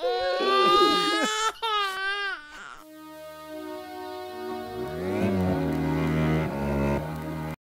Mm.